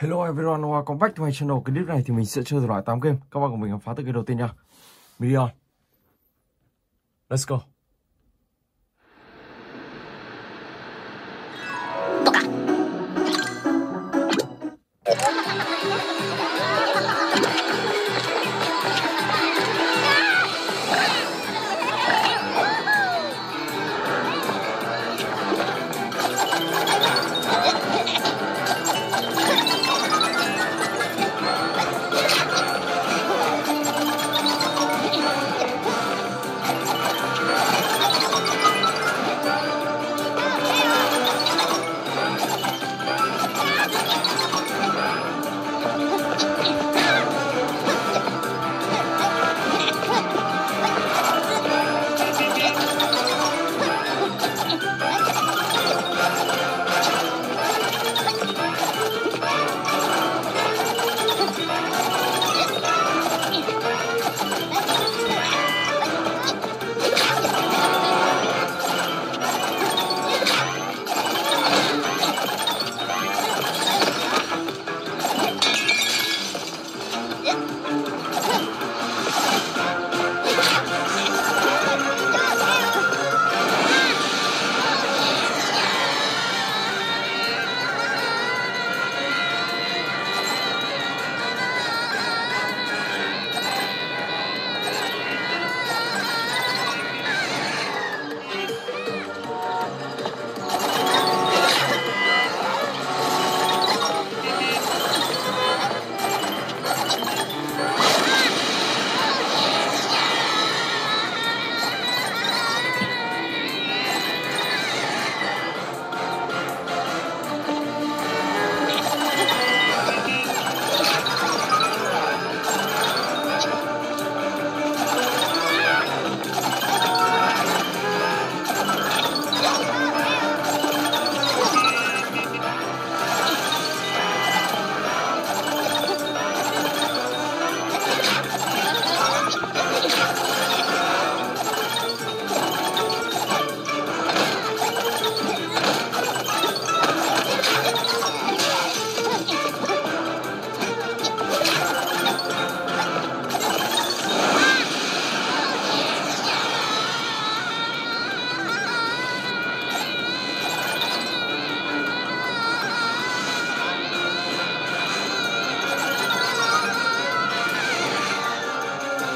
Hello everyone, welcome back to my channel. Cái clip này thì mình sẽ chơi loại 8 game. Các bạn cùng mình khám phá từ cái đầu tiên nha. Million. Let's go.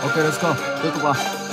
Ok, let's go. Tiếp tục vào. Oh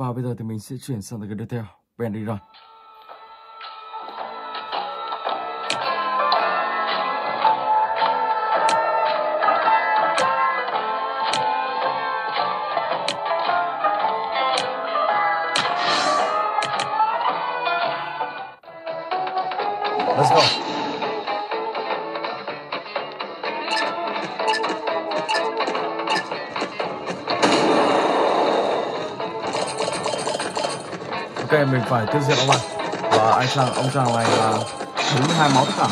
Và bây giờ thì mình sẽ chuyển sang cái tiếp theo. Ben đi. Let's go. Ok mình phải tiêu diệt ông ạ. Và anh chàng ông chàng này là bốn hai máu tất cả.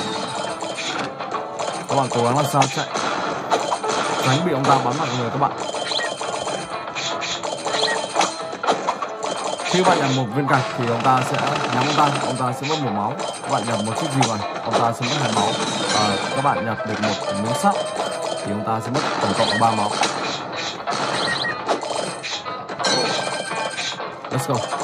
Các bạn cố gắng làm sao chạy. Tránh bị ông ta bắn vào người các bạn. Khi bạn nhặt một viên gạch thì ông ta sẽ nhắm ông ta ông ta sẽ mất một máu. Các bạn nhặt một chiếc gì vào ông ta sẽ mất hai máu. Và các bạn nhặt được một miếng sắt thì ông ta sẽ mất tổng cộng ba máu. Let's go.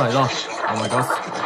Ô sẩy rồi oh my god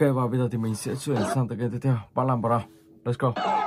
Ok, và bây giờ thì mình sẽ chuyển sang tựa game tiếp theo. Bạn làm vào Let's go.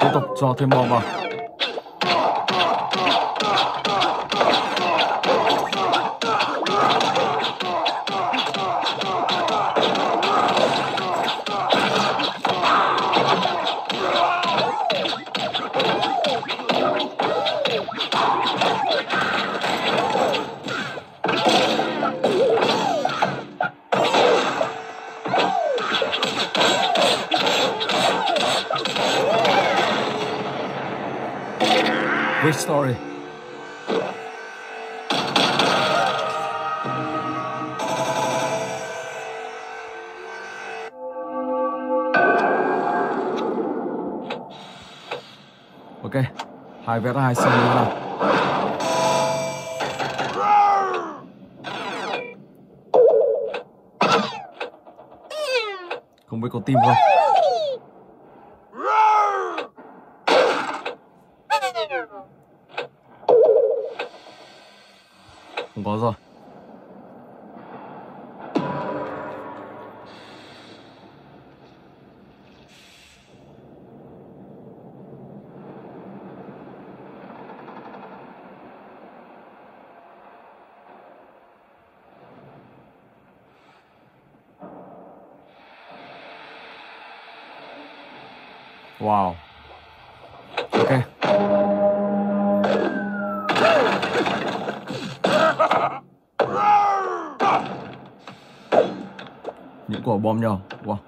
Tiếp tục cho thêm bom vào. Hai vét hai nào không biết có tim không có rồi Wow. Ok. Những quả bom nhau Wow.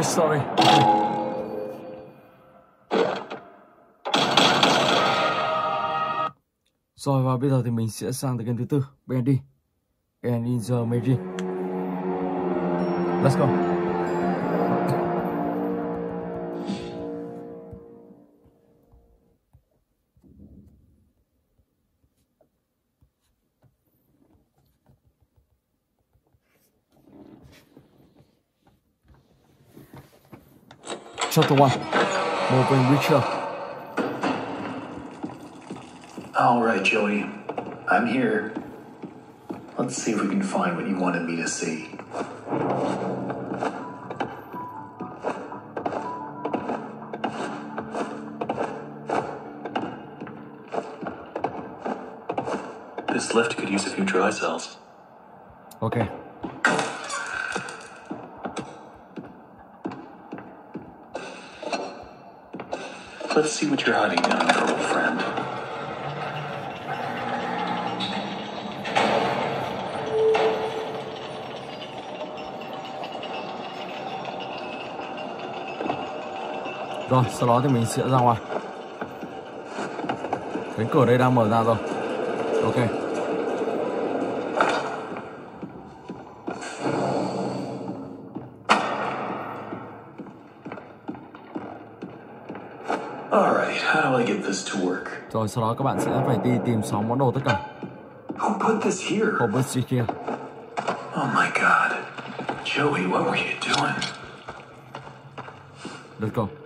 Very sorry. Rồi và bây giờ thì mình sẽ sang tới game thứ tư, Bendy And in the Mary. Let's go. Chapter 1 Moving Richer All right, Joey. I'm here. Let's see if we can find what you wanted me to see. This lift could use a few dry cells. Ok Let's see what you're hiding down there, old friend. Rồi sau đó thì mình sẽ ra ngoài. Cánh cửa đây đang mở ra rồi. Ok. Rồi sau đó các bạn sẽ phải đi tìm 6 món đồ tất cả Who put this here? Hộp bớt gì kia Oh my god. Joey, what were you doing? Let's go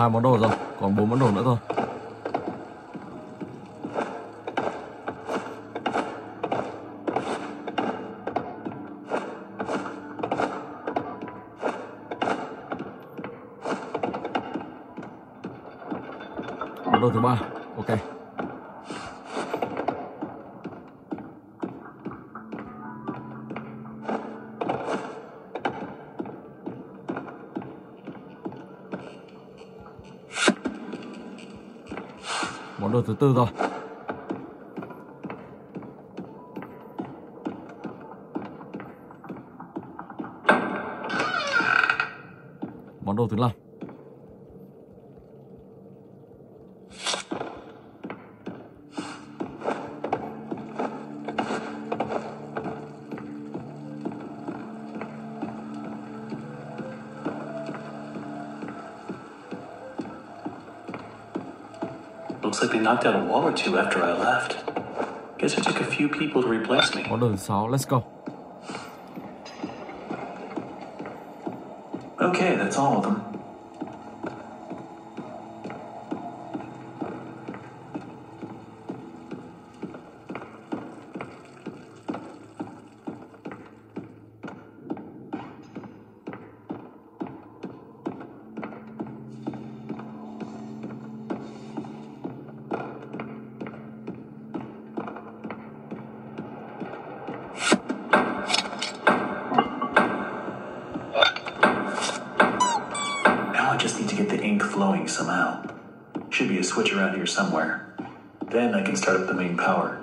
hai món đồ rồi còn bốn món đồ nữa thôi. Món đồ thứ ba. Tư rồi. Món đồ thứ năm. Knocked out a wall or two after I left. Guess it took a few people to replace me. thứ sáu let's go Okay, that's all of them. Somehow. Should be a switch around here somewhere. Then I can start up the main power.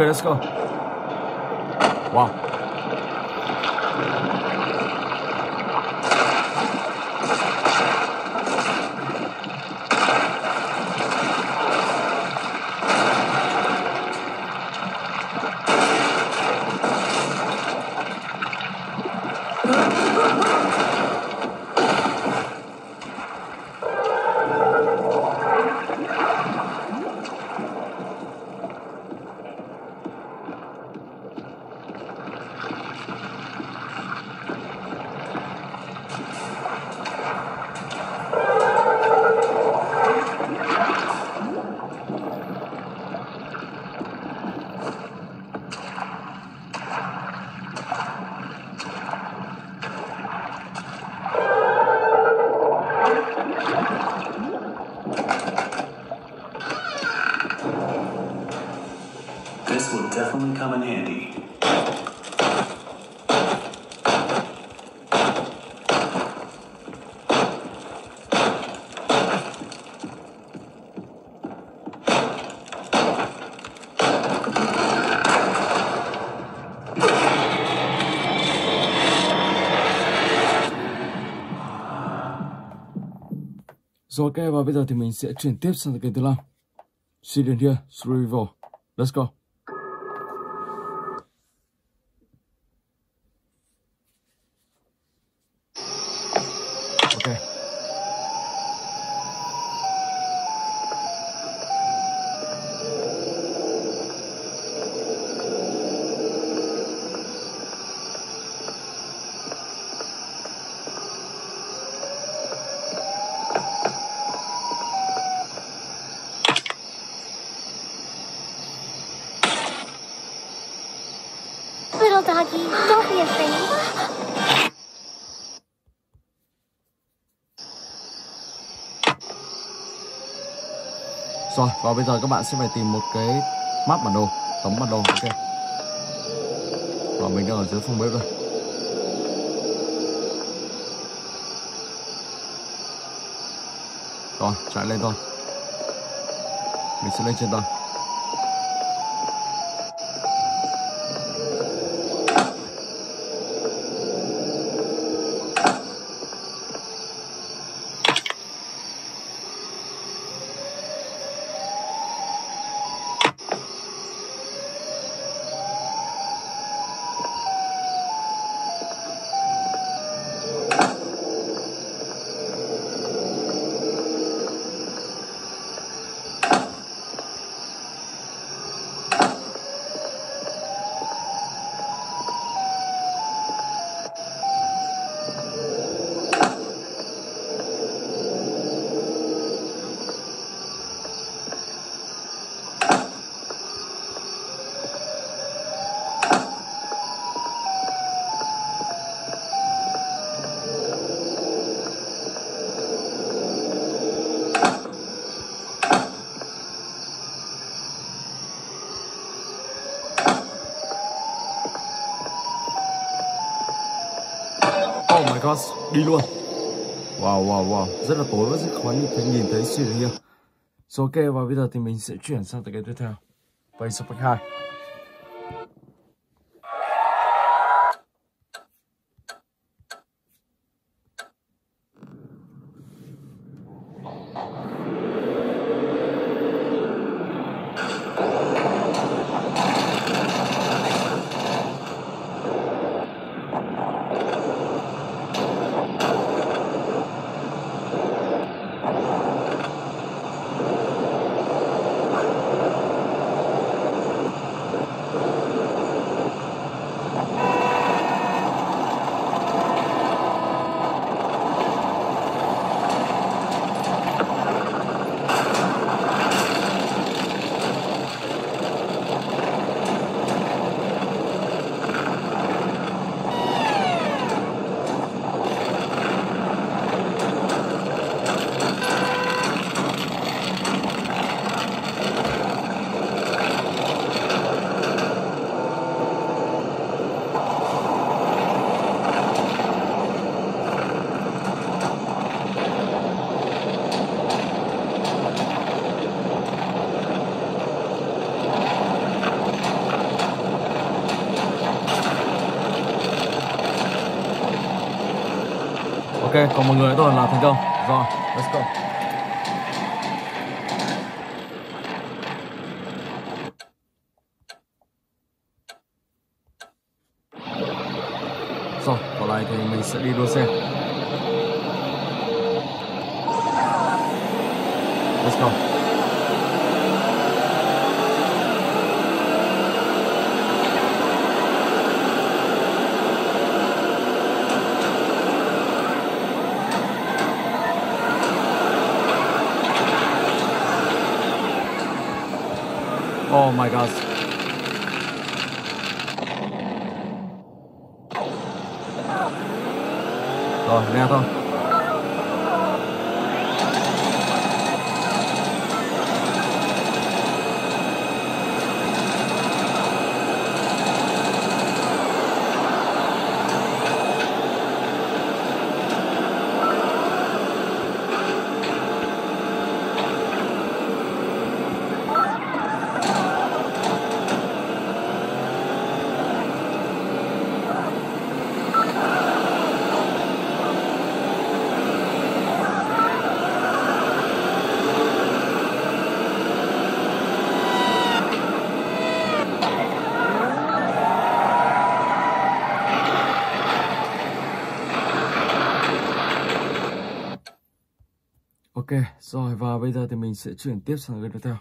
Ok Rồi ok và bây giờ thì mình sẽ chuyển tiếp sang kênh thứ năm. See you in here, survival. Let's go. Và bây giờ các bạn sẽ phải tìm một cái map bản đồ, tấm bản đồ, ok. Và mình đang ở dưới phòng bếp rồi. Rồi, chạy lên thôi. Mình sẽ lên trên tầng. Oh đi luôn. Wow, wow, wow, rất là tối và rất khó nhìn thấy, nhìn thấy xuyên here. So ok, và bây giờ thì mình sẽ chuyển sang tới cái tiếp theo. Base of 2. Ok, còn một người tôi là thành công. Rồi, let's go. Rồi, còn lại thì mình sẽ đi đua xe. Let's go. Oh my god. Bây giờ thì mình sẽ chuyển tiếp sang game tiếp theo.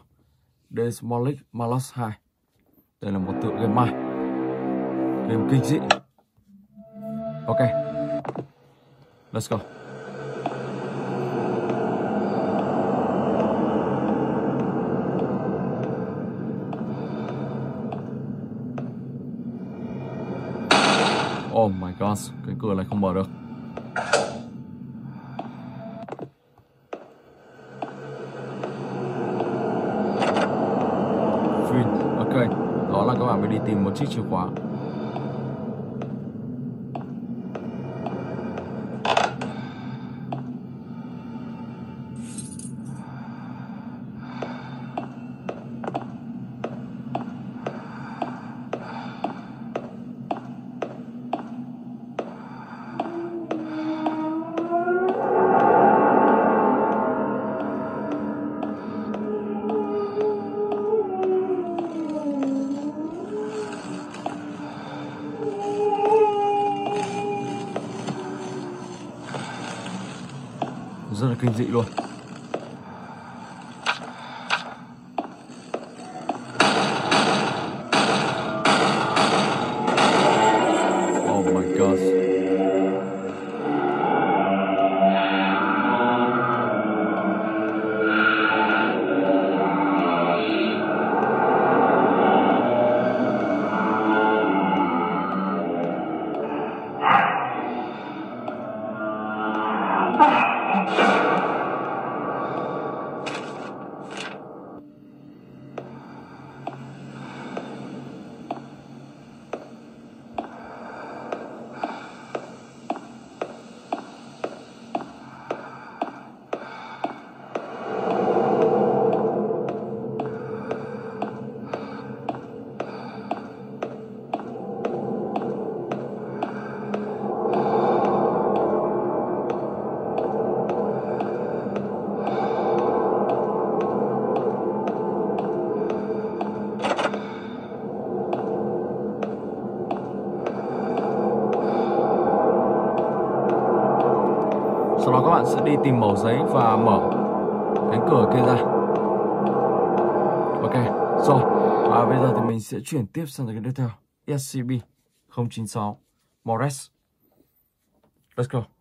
Đây Malos 2. Đây là một tựa game mai. Game kinh dị. Ok. Let's go. Oh my god, cái cửa này không mở được. phải đi tìm một chiếc chìa khóa. Đó các bạn sẽ đi tìm mẩu giấy và mở cánh cửa kia ra. Ok, rồi. Và bây giờ thì mình sẽ chuyển tiếp sang cái tiếp theo. SCB 096 Mores. Let's go.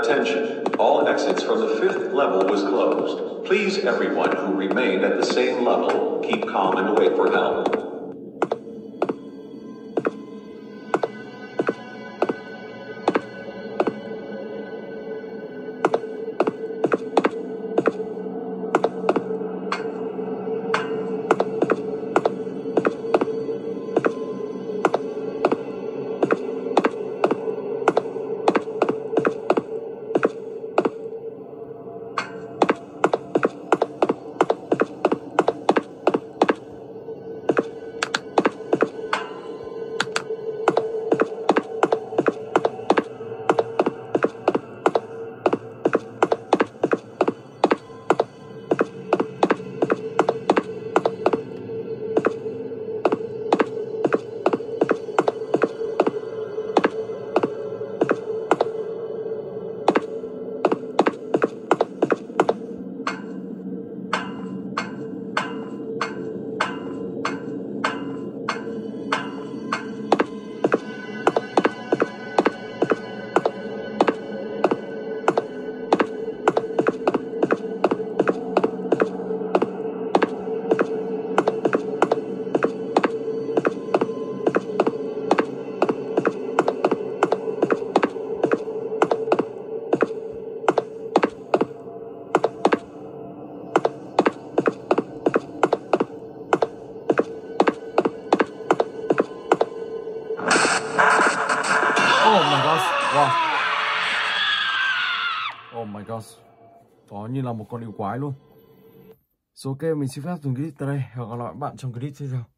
Attention. All exits from the fifth level was closed. Please, everyone who remained at the same level, keep calm and wait for help. Một con yêu quái luôn. So, ok, mình xin phép dùng clip tại đây. Hẹn gặp lại các bạn trong clip tiếp theo.